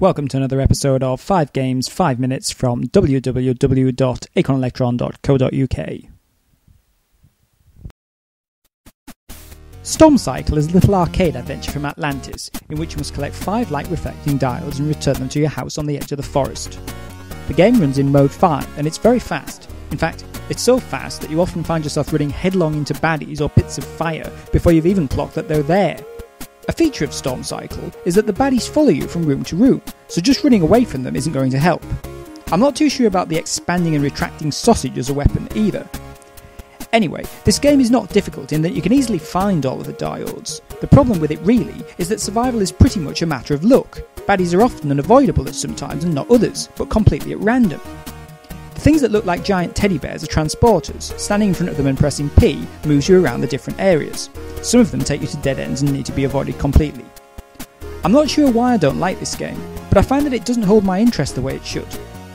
Welcome to another episode of 5 Games, 5 Minutes from www.acornelectron.co.uk. Stormcycle is a little arcade adventure from Atlantis in which you must collect 5 light reflecting diodes and return them to your house on the edge of the forest. The game runs in mode 5 and it's very fast. In fact, it's so fast that you often find yourself running headlong into baddies or pits of fire before you've even clocked that they're there. A feature of Stormcycle is that the baddies follow you from room to room, so just running away from them isn't going to help. I'm not too sure about the expanding and retracting sausage as a weapon either. Anyway, this game is not difficult in that you can easily find all of the diodes. The problem with it really is that survival is pretty much a matter of luck. Baddies are often unavoidable at some times and not others, but completely at random. The things that look like giant teddy bears are transporters. Standing in front of them and pressing P moves you around the different areas. Some of them take you to dead ends and need to be avoided completely. I'm not sure why I don't like this game, but I find that it doesn't hold my interest the way it should.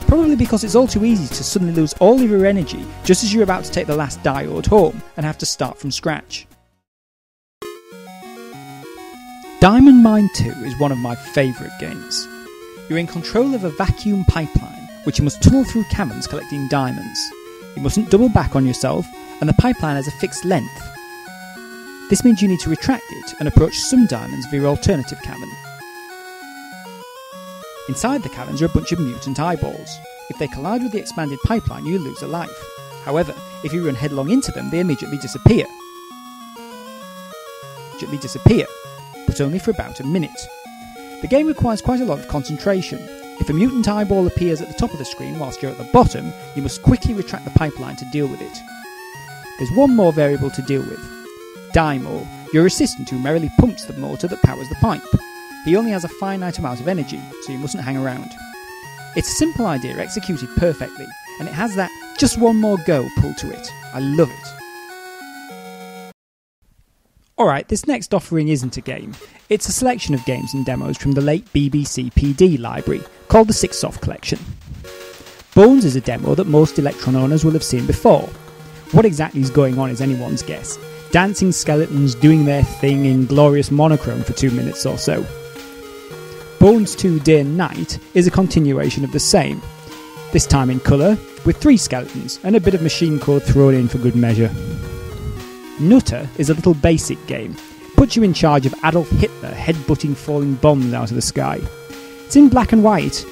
Probably because it's all too easy to suddenly lose all of your energy just as you're about to take the last diode home and have to start from scratch. Diamond Mine 2 is one of my favourite games. You're in control of a vacuum pipeline, which you must tunnel through caverns collecting diamonds. You mustn't double back on yourself, and the pipeline has a fixed length. This means you need to retract it and approach some diamonds via alternative cavern. Inside the caverns are a bunch of mutant eyeballs. If they collide with the expanded pipeline, you lose a life. However, if you run headlong into them, they immediately disappear. Immediately disappear, but only for about a minute. The game requires quite a lot of concentration. If a mutant eyeball appears at the top of the screen whilst you're at the bottom, you must quickly retract the pipeline to deal with it. There's one more variable to deal with. Dymo, your assistant who merrily pumps the motor that powers the pipe. He only has a finite amount of energy, so you mustn't hang around. It's a simple idea executed perfectly, and it has that just one more go pull to it. I love it. Alright, this next offering isn't a game. It's a selection of games and demos from the late BBC PD library, called the Sicksoft Collection. Bones is a demo that most Electron owners will have seen before. What exactly is going on is anyone's guess. Dancing skeletons doing their thing in glorious monochrome for two minutes or so. Bones 2 Day and Night is a continuation of the same, this time in colour, with three skeletons and a bit of machine code thrown in for good measure. Nutter is a little basic game, puts you in charge of Adolf Hitler headbutting falling bombs out of the sky. It's in black and white,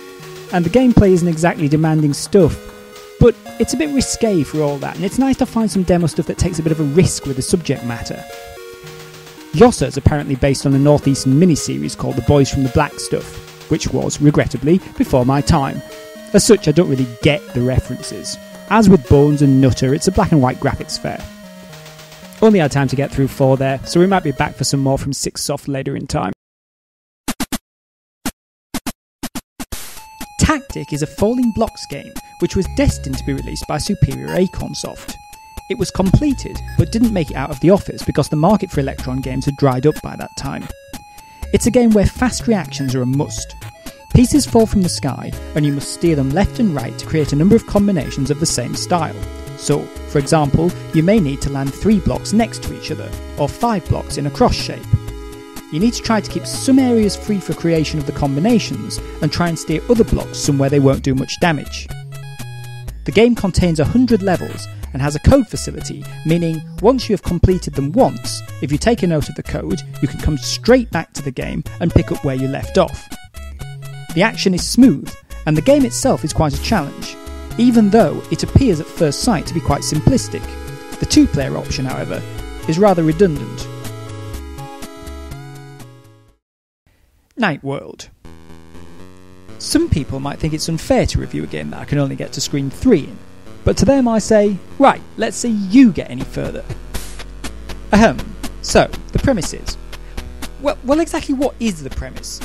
and the gameplay isn't exactly demanding stuff, but it's a bit risque for all that, and it's nice to find some demo stuff that takes a bit of a risk with the subject matter. Yosser is apparently based on a Northeastern miniseries called The Boys from the Blackstuff, which was, regrettably, before my time. As such, I don't really get the references. As with Bones and Nutter, it's a black and white graphics fair. Only had time to get through four there, so we might be back for some more from Sicksoft later in time. Is a falling blocks game, which was destined to be released by Superior Acornsoft. It was completed, but didn't make it out of the office because the market for Electron games had dried up by that time. It's a game where fast reactions are a must. Pieces fall from the sky, and you must steer them left and right to create a number of combinations of the same style. So, for example, you may need to land three blocks next to each other, or five blocks in a cross shape. You need to try to keep some areas free for creation of the combinations, and try and steer other blocks somewhere they won't do much damage. The game contains 100 levels and has a code facility, meaning once you have completed them once, if you take a note of the code, you can come straight back to the game and pick up where you left off. The action is smooth, and the game itself is quite a challenge, even though it appears at first sight to be quite simplistic. The two player option, however, is rather redundant. Nightworld. Some people might think it's unfair to review a game that I can only get to screen 3 in, but to them I say, right, let's see you get any further. Ahem. So, the premise is. Well, well, exactly what is the premise?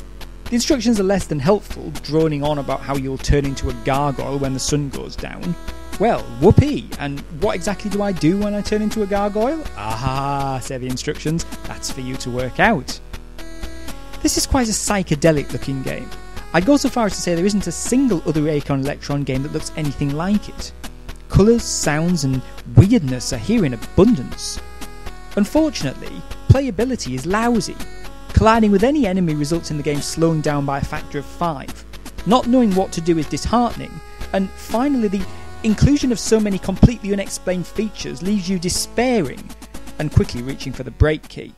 The instructions are less than helpful, droning on about how you'll turn into a gargoyle when the sun goes down. Well, whoopee! And what exactly do I do when I turn into a gargoyle? Aha, say the instructions. That's for you to work out. This is quite a psychedelic looking game. I'd go so far as to say there isn't a single other Acorn Electron game that looks anything like it. Colours, sounds, and weirdness are here in abundance. Unfortunately, playability is lousy. Colliding with any enemy results in the game slowing down by a factor of 5. Not knowing what to do is disheartening, and finally, the inclusion of so many completely unexplained features leaves you despairing and quickly reaching for the break key.